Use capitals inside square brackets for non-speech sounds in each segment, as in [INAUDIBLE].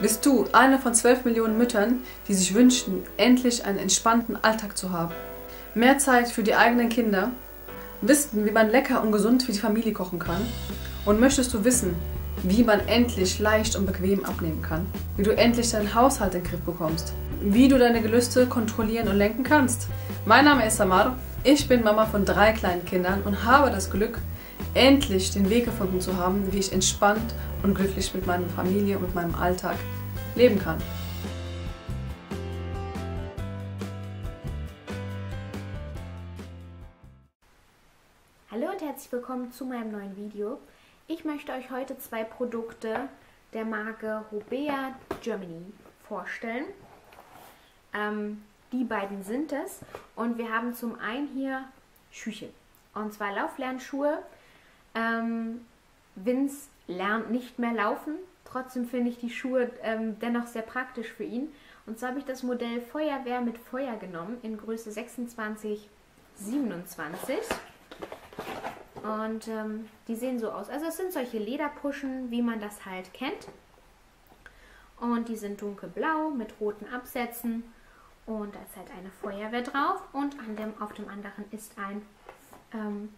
Bist du eine von 12 Millionen Müttern, die sich wünschen, endlich einen entspannten Alltag zu haben? Mehr Zeit für die eigenen Kinder? Wissen, wie man lecker und gesund für die Familie kochen kann? Und möchtest du wissen, wie man endlich leicht und bequem abnehmen kann? Wie du endlich deinen Haushalt in den Griff bekommst? Wie du deine Gelüste kontrollieren und lenken kannst? Mein Name ist Samar, ich bin Mama von drei kleinen Kindern und habe das Glück, endlich den Weg gefunden zu haben, wie ich entspannt und glücklich mit meiner Familie und mit meinem Alltag leben kann. Hallo und herzlich willkommen zu meinem neuen Video. Ich möchte euch heute zwei Produkte der Marke Hobea Germany vorstellen. Ähm, die beiden sind es und wir haben zum einen hier Schüchen und zwar Lauflernschuhe. Ähm, Vince lernt nicht mehr laufen. Trotzdem finde ich die Schuhe ähm, dennoch sehr praktisch für ihn. Und zwar habe ich das Modell Feuerwehr mit Feuer genommen in Größe 26, 27. Und ähm, die sehen so aus. Also es sind solche Lederpuschen, wie man das halt kennt. Und die sind dunkelblau mit roten Absätzen. Und da ist halt eine Feuerwehr drauf. Und an dem, auf dem anderen ist ein ähm,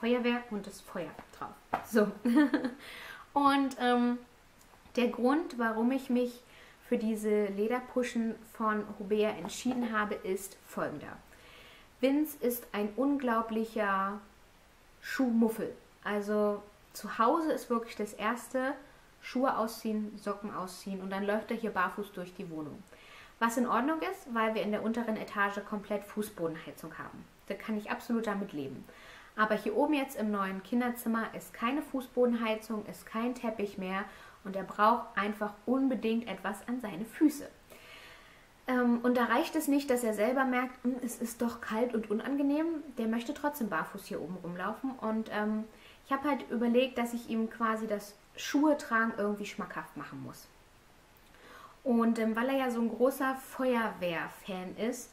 Feuerwehr und das Feuer drauf. So. [LAUGHS] und ähm, der Grund, warum ich mich für diese Lederpuschen von Hubea entschieden habe, ist folgender. Vince ist ein unglaublicher Schuhmuffel. Also zu Hause ist wirklich das erste Schuhe ausziehen, Socken ausziehen und dann läuft er hier barfuß durch die Wohnung. Was in Ordnung ist, weil wir in der unteren Etage komplett Fußbodenheizung haben. Da kann ich absolut damit leben. Aber hier oben jetzt im neuen Kinderzimmer ist keine Fußbodenheizung, ist kein Teppich mehr und er braucht einfach unbedingt etwas an seine Füße. Ähm, und da reicht es nicht, dass er selber merkt, hm, es ist doch kalt und unangenehm. Der möchte trotzdem barfuß hier oben rumlaufen. Und ähm, ich habe halt überlegt, dass ich ihm quasi das Schuhe tragen irgendwie schmackhaft machen muss. Und ähm, weil er ja so ein großer Feuerwehr-Fan ist,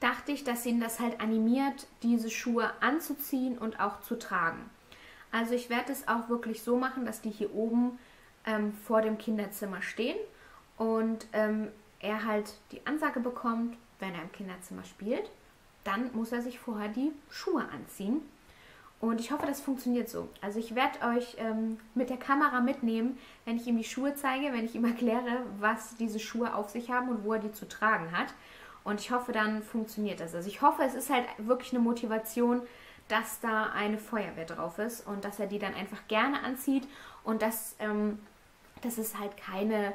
dachte ich, dass ihn das halt animiert, diese Schuhe anzuziehen und auch zu tragen. Also ich werde es auch wirklich so machen, dass die hier oben ähm, vor dem Kinderzimmer stehen und ähm, er halt die Ansage bekommt, wenn er im Kinderzimmer spielt, dann muss er sich vorher die Schuhe anziehen. Und ich hoffe, das funktioniert so. Also ich werde euch ähm, mit der Kamera mitnehmen, wenn ich ihm die Schuhe zeige, wenn ich ihm erkläre, was diese Schuhe auf sich haben und wo er die zu tragen hat. Und ich hoffe, dann funktioniert das. Also ich hoffe, es ist halt wirklich eine Motivation, dass da eine Feuerwehr drauf ist und dass er die dann einfach gerne anzieht und dass, ähm, dass es halt keine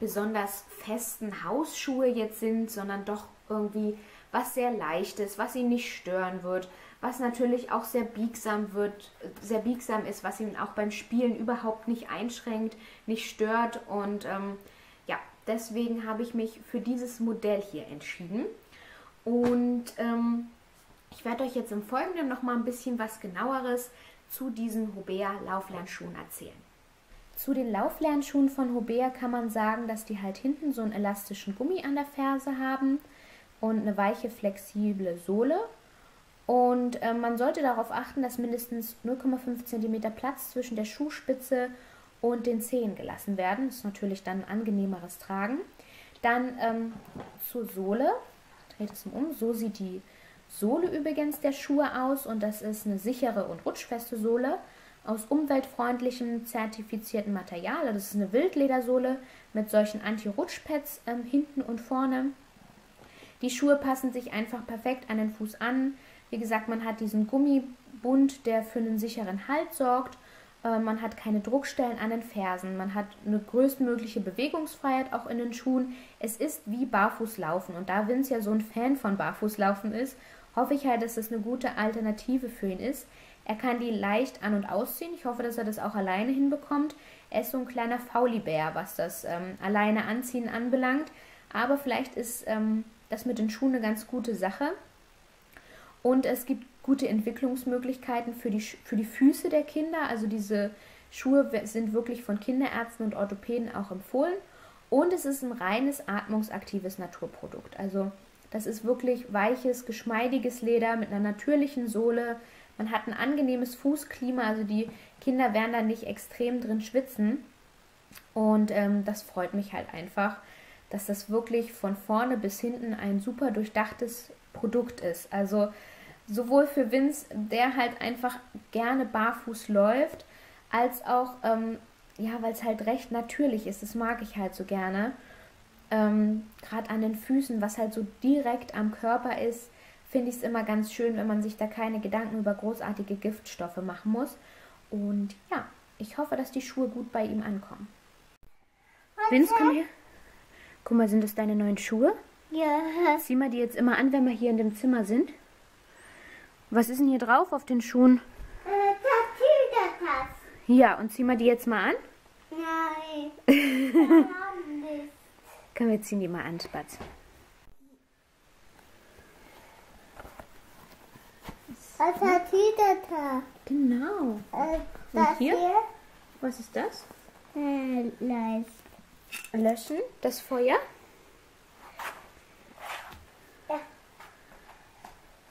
besonders festen Hausschuhe jetzt sind, sondern doch irgendwie was sehr leichtes, was ihn nicht stören wird, was natürlich auch sehr biegsam wird, sehr biegsam ist, was ihn auch beim Spielen überhaupt nicht einschränkt, nicht stört und ähm, Deswegen habe ich mich für dieses Modell hier entschieden. Und ähm, ich werde euch jetzt im Folgenden noch mal ein bisschen was genaueres zu diesen Hobea Lauflernschuhen erzählen. Zu den Lauflernschuhen von Hobea kann man sagen, dass die halt hinten so einen elastischen Gummi an der Ferse haben und eine weiche, flexible Sohle. Und äh, man sollte darauf achten, dass mindestens 0,5 cm Platz zwischen der Schuhspitze und den Zehen gelassen werden. Das ist natürlich dann ein angenehmeres Tragen. Dann ähm, zur Sohle. Dreht es um. So sieht die Sohle übrigens der Schuhe aus und das ist eine sichere und rutschfeste Sohle aus umweltfreundlichem zertifizierten Material. Das ist eine Wildledersohle mit solchen Anti-Rutschpads ähm, hinten und vorne. Die Schuhe passen sich einfach perfekt an den Fuß an. Wie gesagt, man hat diesen Gummibund, der für einen sicheren Halt sorgt äh, man hat keine Druckstellen an den Fersen, man hat eine größtmögliche Bewegungsfreiheit auch in den Schuhen. Es ist wie Barfußlaufen und da Vince ja so ein Fan von Barfußlaufen ist, hoffe ich halt, dass das eine gute Alternative für ihn ist. Er kann die leicht an- und ausziehen. Ich hoffe, dass er das auch alleine hinbekommt. Er ist so ein kleiner Faulibär, was das ähm, alleine anziehen anbelangt. Aber vielleicht ist ähm, das mit den Schuhen eine ganz gute Sache. Und es gibt gute Entwicklungsmöglichkeiten für die, für die Füße der Kinder. Also diese Schuhe sind wirklich von Kinderärzten und Orthopäden auch empfohlen. Und es ist ein reines atmungsaktives Naturprodukt. Also das ist wirklich weiches, geschmeidiges Leder mit einer natürlichen Sohle. Man hat ein angenehmes Fußklima, also die Kinder werden da nicht extrem drin schwitzen. Und ähm, das freut mich halt einfach, dass das wirklich von vorne bis hinten ein super durchdachtes Produkt ist. Also sowohl für Vince, der halt einfach gerne barfuß läuft, als auch, ähm, ja, weil es halt recht natürlich ist. Das mag ich halt so gerne. Ähm, Gerade an den Füßen, was halt so direkt am Körper ist, finde ich es immer ganz schön, wenn man sich da keine Gedanken über großartige Giftstoffe machen muss. Und ja, ich hoffe, dass die Schuhe gut bei ihm ankommen. Vince, komm her. Guck mal, sind das deine neuen Schuhe? Ja. Zieh mal die jetzt immer an, wenn wir hier in dem Zimmer sind. Was ist denn hier drauf auf den Schuhen? Äh. Ja, und zieh mal die jetzt mal an. Nein. Wir. [LAUGHS] Komm, wir ziehen die mal an, Spatz. Tattoo-Tata. Genau. Äh, das hier? hier? Was ist das? Äh. Löschen. Das Feuer. Ja.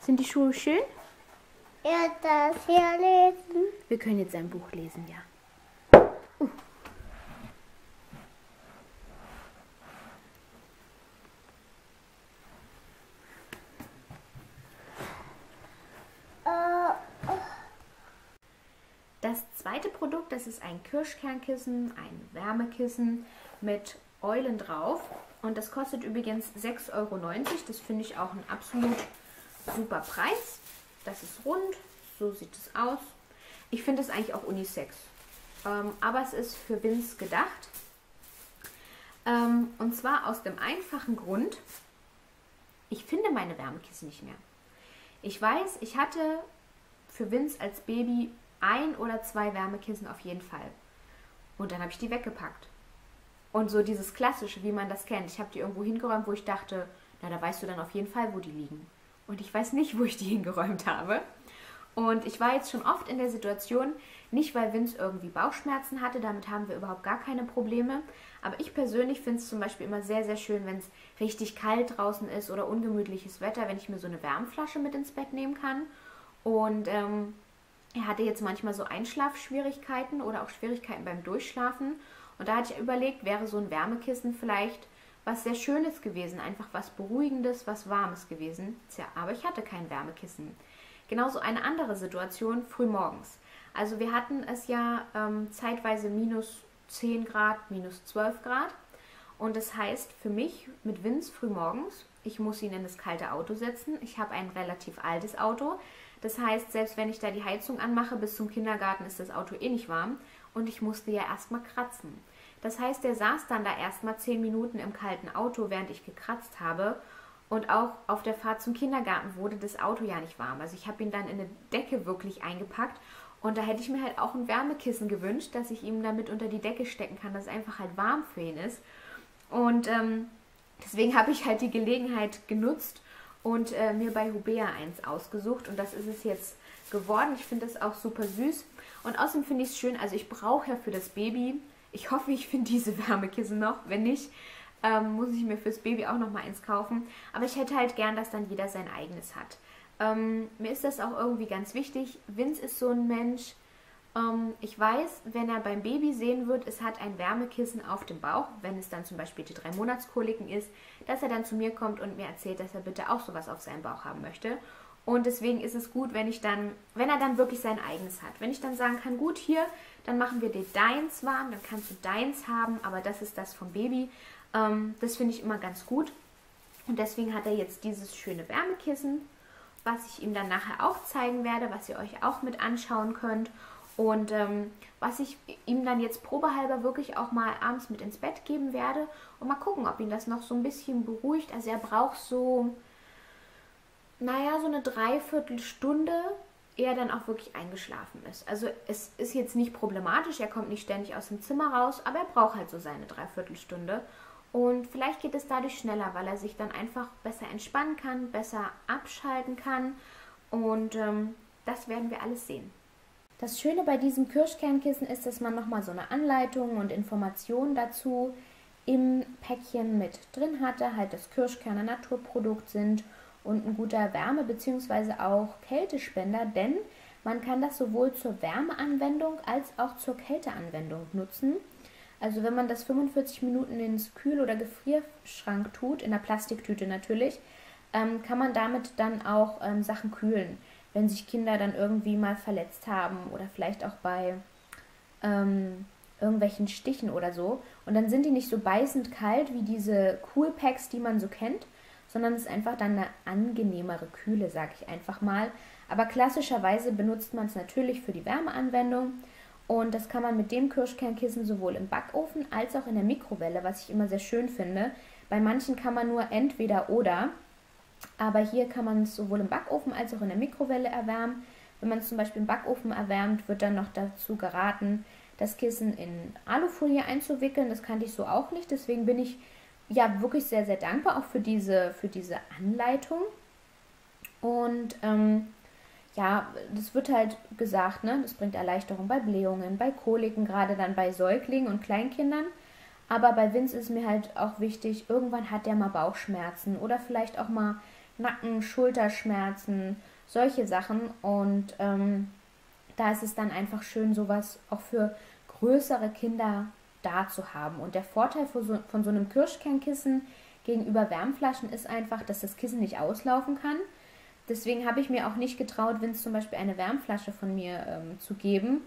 Sind die Schuhe schön? Ja, das hier lesen. Wir können jetzt ein Buch lesen, ja. Äh, Das zweite Produkt, das ist ein Kirschkernkissen, ein Wärmekissen mit Eulen drauf. Und das kostet übrigens 6,90 Euro. Das finde ich auch ein absolut super Preis. Das ist rund, so sieht es aus. Ich finde es eigentlich auch Unisex. Ähm, aber es ist für Vince gedacht. Ähm, und zwar aus dem einfachen Grund, ich finde meine Wärmekissen nicht mehr. Ich weiß, ich hatte für Vince als Baby ein oder zwei Wärmekissen auf jeden Fall. Und dann habe ich die weggepackt. Und so dieses Klassische, wie man das kennt. Ich habe die irgendwo hingeräumt, wo ich dachte, na, da weißt du dann auf jeden Fall, wo die liegen. Und ich weiß nicht, wo ich die hingeräumt habe. Und ich war jetzt schon oft in der Situation, nicht weil Vince irgendwie Bauchschmerzen hatte, damit haben wir überhaupt gar keine Probleme. Aber ich persönlich finde es zum Beispiel immer sehr, sehr schön, wenn es richtig kalt draußen ist oder ungemütliches Wetter, wenn ich mir so eine Wärmflasche mit ins Bett nehmen kann. Und ähm, er hatte jetzt manchmal so Einschlafschwierigkeiten oder auch Schwierigkeiten beim Durchschlafen. Und da hatte ich überlegt, wäre so ein Wärmekissen vielleicht was sehr Schönes gewesen, einfach was Beruhigendes, was Warmes gewesen. Tja, aber ich hatte kein Wärmekissen. Genauso eine andere Situation frühmorgens. Also wir hatten es ja ähm, zeitweise minus 10 Grad, minus 12 Grad. Und das heißt für mich mit Vince frühmorgens, ich muss ihn in das kalte Auto setzen. Ich habe ein relativ altes Auto. Das heißt, selbst wenn ich da die Heizung anmache, bis zum Kindergarten ist das Auto eh nicht warm. Und ich musste ja erstmal kratzen. Das heißt, der saß dann da erstmal 10 Minuten im kalten Auto, während ich gekratzt habe. Und auch auf der Fahrt zum Kindergarten wurde das Auto ja nicht warm. Also ich habe ihn dann in eine Decke wirklich eingepackt. Und da hätte ich mir halt auch ein Wärmekissen gewünscht, dass ich ihm damit unter die Decke stecken kann, dass es einfach halt warm für ihn ist. Und ähm, deswegen habe ich halt die Gelegenheit genutzt und äh, mir bei Hubea eins ausgesucht. Und das ist es jetzt geworden. Ich finde das auch super süß. Und außerdem finde ich es schön, also ich brauche ja für das Baby, ich hoffe, ich finde diese [LAUGHS] Wärmekissen noch. Wenn nicht, ähm, muss ich mir fürs Baby auch noch mal eins kaufen. Aber ich hätte halt gern, dass dann jeder sein eigenes hat. Ähm, mir ist das auch irgendwie ganz wichtig. Vince ist so ein Mensch, ähm, ich weiß, wenn er beim Baby sehen wird, es hat ein Wärmekissen auf dem Bauch, wenn es dann zum Beispiel die drei Monatskoliken ist, dass er dann zu mir kommt und mir erzählt, dass er bitte auch sowas auf seinem Bauch haben möchte. Und deswegen ist es gut, wenn ich dann, wenn er dann wirklich sein eigenes hat. Wenn ich dann sagen kann, gut, hier, dann machen wir dir deins warm, dann kannst du deins haben, aber das ist das vom Baby. Ähm, das finde ich immer ganz gut. Und deswegen hat er jetzt dieses schöne Wärmekissen, was ich ihm dann nachher auch zeigen werde, was ihr euch auch mit anschauen könnt. Und ähm, was ich ihm dann jetzt probehalber wirklich auch mal abends mit ins Bett geben werde und mal gucken, ob ihn das noch so ein bisschen beruhigt. Also er braucht so, naja, so eine Dreiviertelstunde, er dann auch wirklich eingeschlafen ist. Also es ist jetzt nicht problematisch, er kommt nicht ständig aus dem Zimmer raus, aber er braucht halt so seine Dreiviertelstunde. Und vielleicht geht es dadurch schneller, weil er sich dann einfach besser entspannen kann, besser abschalten kann. Und ähm, das werden wir alles sehen. Das Schöne bei diesem Kirschkernkissen ist, dass man nochmal so eine Anleitung und Informationen dazu im Päckchen mit drin hatte, halt das Kirschkerne Naturprodukt sind und ein guter Wärme- bzw. auch Kältespender, denn man kann das sowohl zur Wärmeanwendung als auch zur Kälteanwendung nutzen. Also wenn man das 45 Minuten ins Kühl- oder Gefrierschrank tut, in der Plastiktüte natürlich, ähm, kann man damit dann auch ähm, Sachen kühlen, wenn sich Kinder dann irgendwie mal verletzt haben oder vielleicht auch bei ähm, irgendwelchen Stichen oder so. Und dann sind die nicht so beißend kalt wie diese Cool Packs, die man so kennt, sondern es ist einfach dann eine angenehmere Kühle, sag ich einfach mal. Aber klassischerweise benutzt man es natürlich für die Wärmeanwendung. Und das kann man mit dem Kirschkernkissen sowohl im Backofen als auch in der Mikrowelle, was ich immer sehr schön finde. Bei manchen kann man nur entweder oder. Aber hier kann man es sowohl im Backofen als auch in der Mikrowelle erwärmen. Wenn man es zum Beispiel im Backofen erwärmt, wird dann noch dazu geraten, das Kissen in Alufolie einzuwickeln. Das kannte ich so auch nicht. Deswegen bin ich ja wirklich sehr, sehr dankbar auch für diese, für diese Anleitung. Und ähm, ja, das wird halt gesagt, ne, das bringt Erleichterung bei Blähungen, bei Koliken, gerade dann bei Säuglingen und Kleinkindern. Aber bei Vince ist mir halt auch wichtig, irgendwann hat der mal Bauchschmerzen oder vielleicht auch mal Nacken, Schulterschmerzen, solche Sachen. Und ähm, da ist es dann einfach schön, sowas auch für größere Kinder da zu haben. Und der Vorteil von so, von so einem Kirschkernkissen gegenüber Wärmflaschen ist einfach, dass das Kissen nicht auslaufen kann. Deswegen habe ich mir auch nicht getraut, Vince zum Beispiel eine Wärmflasche von mir ähm, zu geben.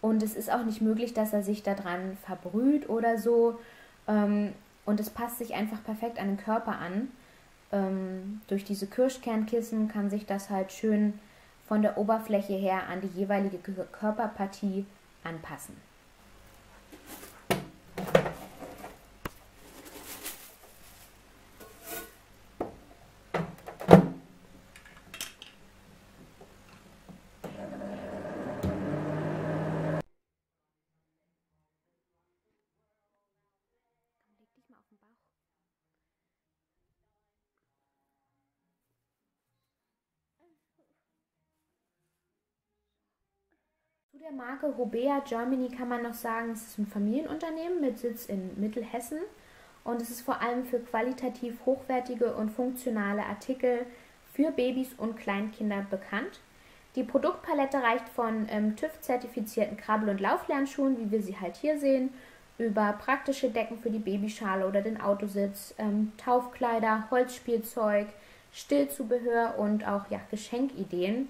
Und es ist auch nicht möglich, dass er sich daran verbrüht oder so. Ähm, und es passt sich einfach perfekt an den Körper an. Ähm, durch diese Kirschkernkissen kann sich das halt schön von der Oberfläche her an die jeweilige Körperpartie anpassen. Der Marke Hobea Germany kann man noch sagen, es ist ein Familienunternehmen mit Sitz in Mittelhessen und es ist vor allem für qualitativ hochwertige und funktionale Artikel für Babys und Kleinkinder bekannt. Die Produktpalette reicht von ähm, TÜV-zertifizierten Krabbel- und Lauflernschuhen, wie wir sie halt hier sehen, über praktische Decken für die Babyschale oder den Autositz, ähm, Taufkleider, Holzspielzeug, Stillzubehör und auch ja, Geschenkideen.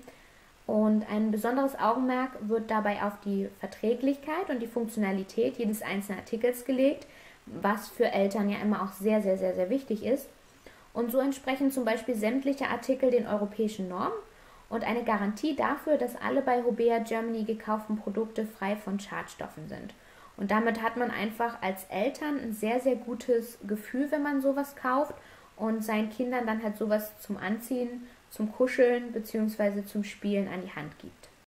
Und ein besonderes Augenmerk wird dabei auf die Verträglichkeit und die Funktionalität jedes einzelnen Artikels gelegt, was für Eltern ja immer auch sehr, sehr, sehr, sehr wichtig ist. Und so entsprechen zum Beispiel sämtliche Artikel den europäischen Normen und eine Garantie dafür, dass alle bei Hobea Germany gekauften Produkte frei von Schadstoffen sind. Und damit hat man einfach als Eltern ein sehr, sehr gutes Gefühl, wenn man sowas kauft und seinen Kindern dann halt sowas zum Anziehen zum Kuscheln bzw. zum Spielen an die Hand gibt.